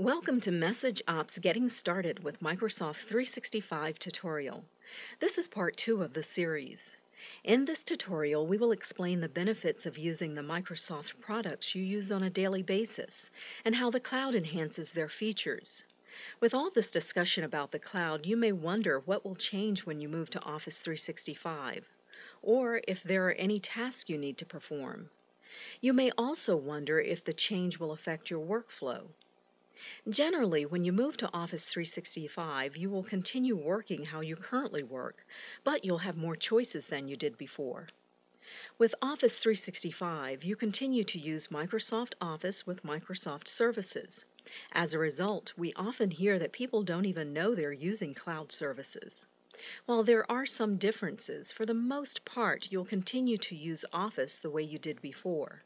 Welcome to MessageOps Getting Started with Microsoft 365 tutorial. This is part two of the series. In this tutorial, we will explain the benefits of using the Microsoft products you use on a daily basis and how the cloud enhances their features. With all this discussion about the cloud, you may wonder what will change when you move to Office 365, or if there are any tasks you need to perform. You may also wonder if the change will affect your workflow. Generally, when you move to Office 365, you will continue working how you currently work, but you'll have more choices than you did before. With Office 365, you continue to use Microsoft Office with Microsoft services. As a result, we often hear that people don't even know they're using cloud services. While there are some differences, for the most part, you'll continue to use Office the way you did before.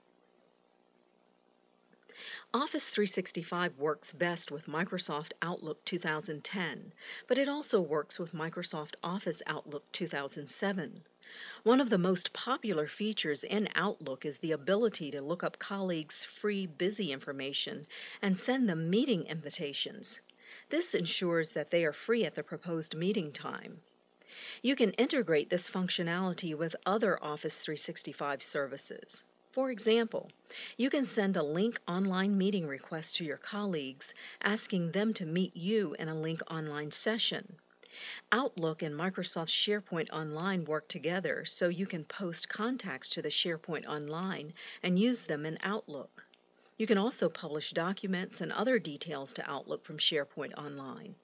Office 365 works best with Microsoft Outlook 2010, but it also works with Microsoft Office Outlook 2007. One of the most popular features in Outlook is the ability to look up colleagues' free busy information and send them meeting invitations. This ensures that they are free at the proposed meeting time. You can integrate this functionality with other Office 365 services. For example, you can send a Lync online meeting request to your colleagues asking them to meet you in a Lync online session. Outlook and Microsoft SharePoint Online work together so you can post contacts to the SharePoint Online and use them in Outlook. You can also publish documents and other details to Outlook from SharePoint Online.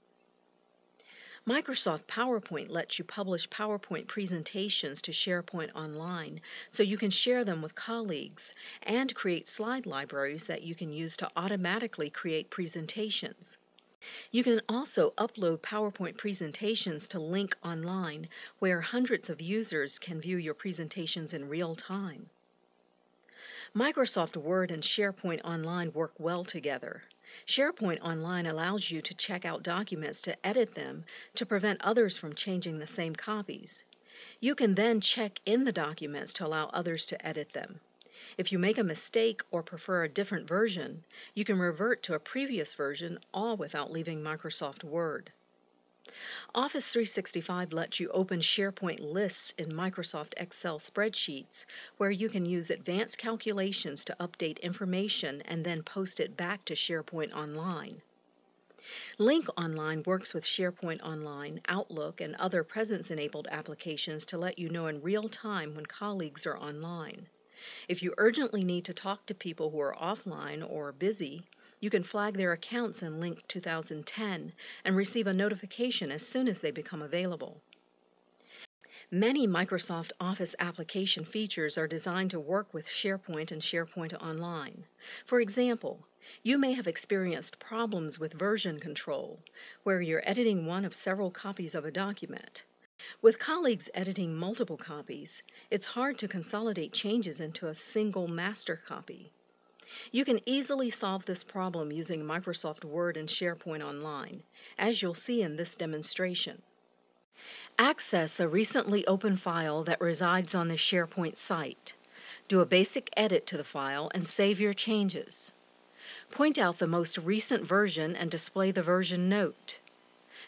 Microsoft PowerPoint lets you publish PowerPoint presentations to SharePoint Online so you can share them with colleagues and create slide libraries that you can use to automatically create presentations. You can also upload PowerPoint presentations to Lync Online, where hundreds of users can view your presentations in real time. Microsoft Word and SharePoint Online work well together. SharePoint Online allows you to check out documents to edit them to prevent others from changing the same copies. You can then check in the documents to allow others to edit them. If you make a mistake or prefer a different version, you can revert to a previous version all without leaving Microsoft Word. Office 365 lets you open SharePoint lists in Microsoft Excel spreadsheets where you can use advanced calculations to update information and then post it back to SharePoint Online. Lync Online works with SharePoint Online, Outlook, and other Presence enabled applications to let you know in real time when colleagues are online. If you urgently need to talk to people who are offline or busy, you can flag their accounts in Lync 2010 and receive a notification as soon as they become available. Many Microsoft Office application features are designed to work with SharePoint and SharePoint Online. For example, you may have experienced problems with version control, where you're editing one of several copies of a document. With colleagues editing multiple copies, it's hard to consolidate changes into a single master copy. You can easily solve this problem using Microsoft Word and SharePoint Online, as you'll see in this demonstration. Access a recently opened file that resides on the SharePoint site. Do a basic edit to the file and save your changes. Point out the most recent version and display the version note.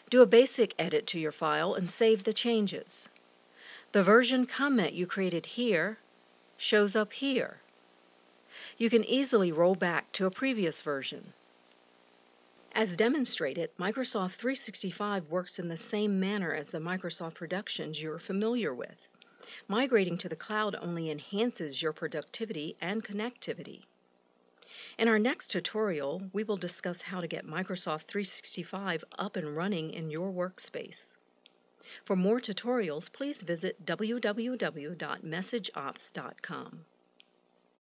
Do a basic edit to your file and save the changes. The version comment you created here shows up here you can easily roll back to a previous version. As demonstrated, Microsoft 365 works in the same manner as the Microsoft productions you're familiar with. Migrating to the cloud only enhances your productivity and connectivity. In our next tutorial, we will discuss how to get Microsoft 365 up and running in your workspace. For more tutorials, please visit www.messageops.com.